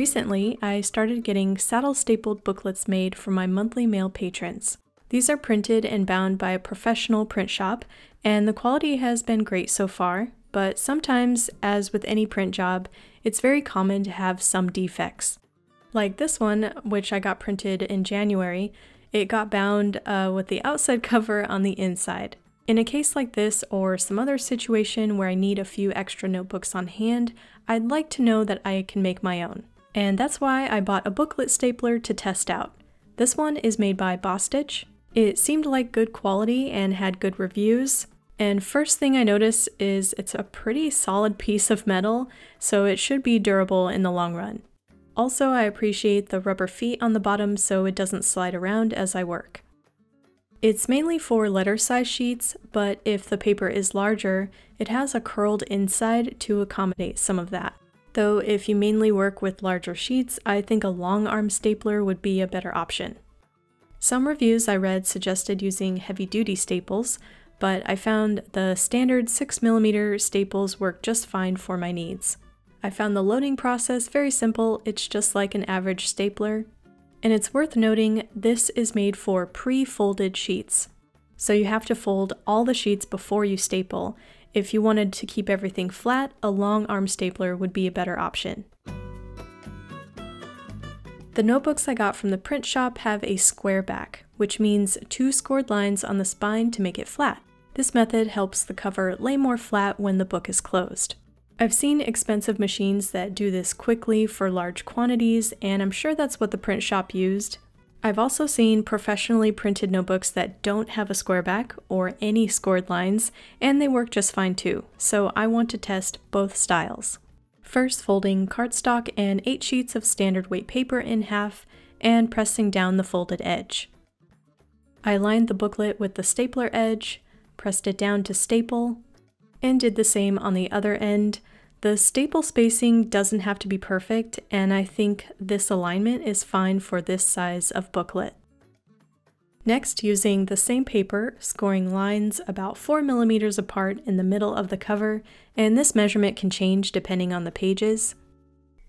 Recently, I started getting saddle stapled booklets made for my monthly mail patrons. These are printed and bound by a professional print shop, and the quality has been great so far, but sometimes, as with any print job, it's very common to have some defects. Like this one, which I got printed in January, it got bound uh, with the outside cover on the inside. In a case like this or some other situation where I need a few extra notebooks on hand, I'd like to know that I can make my own. And that's why I bought a booklet stapler to test out. This one is made by Bostitch. It seemed like good quality and had good reviews. And first thing I notice is it's a pretty solid piece of metal, so it should be durable in the long run. Also, I appreciate the rubber feet on the bottom so it doesn't slide around as I work. It's mainly for letter size sheets, but if the paper is larger, it has a curled inside to accommodate some of that. Though if you mainly work with larger sheets, I think a long arm stapler would be a better option. Some reviews I read suggested using heavy duty staples, but I found the standard 6mm staples work just fine for my needs. I found the loading process very simple, it's just like an average stapler. And it's worth noting, this is made for pre-folded sheets. So you have to fold all the sheets before you staple, if you wanted to keep everything flat, a long arm stapler would be a better option. The notebooks I got from the print shop have a square back, which means two scored lines on the spine to make it flat. This method helps the cover lay more flat when the book is closed. I've seen expensive machines that do this quickly for large quantities, and I'm sure that's what the print shop used, I've also seen professionally printed notebooks that don't have a square back or any scored lines, and they work just fine too, so I want to test both styles. First folding cardstock and 8 sheets of standard weight paper in half and pressing down the folded edge. I lined the booklet with the stapler edge, pressed it down to staple, and did the same on the other end, the staple spacing doesn't have to be perfect, and I think this alignment is fine for this size of booklet. Next, using the same paper, scoring lines about 4 millimeters apart in the middle of the cover, and this measurement can change depending on the pages.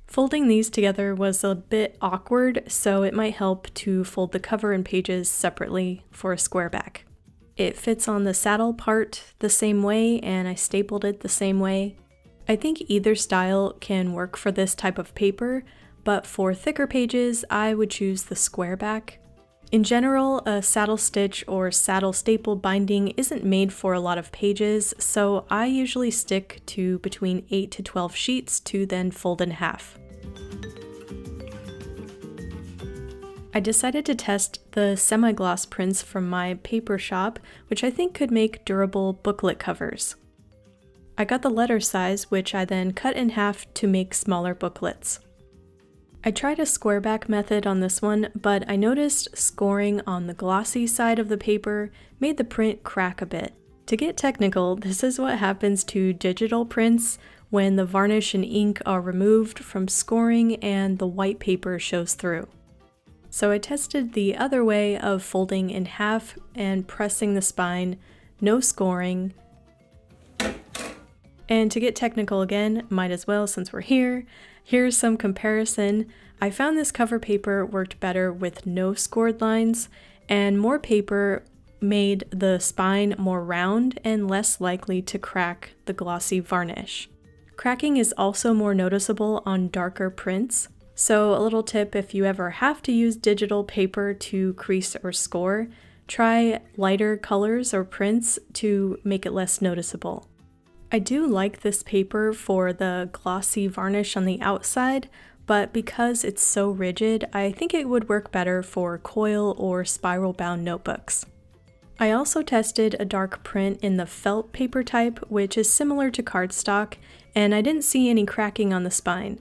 Folding these together was a bit awkward, so it might help to fold the cover and pages separately for a square back. It fits on the saddle part the same way, and I stapled it the same way, I think either style can work for this type of paper, but for thicker pages, I would choose the square back. In general, a saddle stitch or saddle staple binding isn't made for a lot of pages, so I usually stick to between 8 to 12 sheets to then fold in half. I decided to test the semi-gloss prints from my paper shop, which I think could make durable booklet covers. I got the letter size, which I then cut in half to make smaller booklets. I tried a square back method on this one, but I noticed scoring on the glossy side of the paper made the print crack a bit. To get technical, this is what happens to digital prints when the varnish and ink are removed from scoring and the white paper shows through. So I tested the other way of folding in half and pressing the spine, no scoring, and to get technical again, might as well since we're here, here's some comparison. I found this cover paper worked better with no scored lines, and more paper made the spine more round and less likely to crack the glossy varnish. Cracking is also more noticeable on darker prints, so a little tip if you ever have to use digital paper to crease or score, try lighter colors or prints to make it less noticeable. I do like this paper for the glossy varnish on the outside, but because it's so rigid, I think it would work better for coil or spiral bound notebooks. I also tested a dark print in the felt paper type, which is similar to cardstock, and I didn't see any cracking on the spine.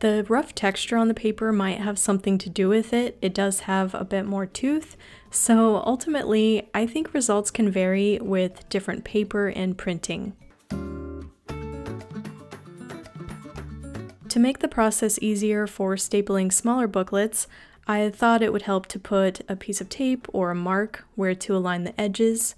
The rough texture on the paper might have something to do with it, it does have a bit more tooth, so ultimately I think results can vary with different paper and printing. To make the process easier for stapling smaller booklets, I thought it would help to put a piece of tape or a mark where to align the edges.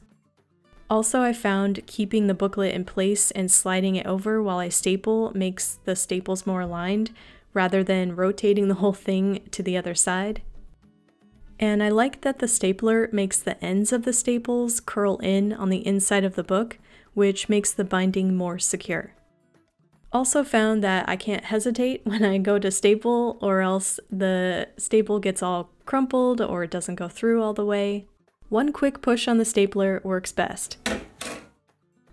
Also, I found keeping the booklet in place and sliding it over while I staple makes the staples more aligned, rather than rotating the whole thing to the other side. And I like that the stapler makes the ends of the staples curl in on the inside of the book, which makes the binding more secure. Also found that I can't hesitate when I go to staple or else the staple gets all crumpled or it doesn't go through all the way. One quick push on the stapler works best.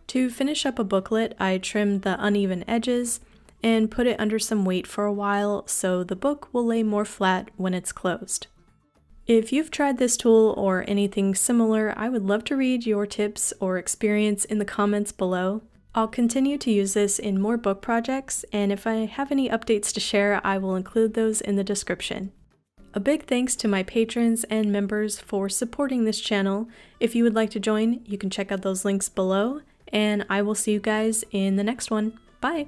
To finish up a booklet, I trimmed the uneven edges and put it under some weight for a while so the book will lay more flat when it's closed. If you've tried this tool or anything similar, I would love to read your tips or experience in the comments below. I'll continue to use this in more book projects, and if I have any updates to share, I will include those in the description. A big thanks to my patrons and members for supporting this channel. If you would like to join, you can check out those links below, and I will see you guys in the next one. Bye!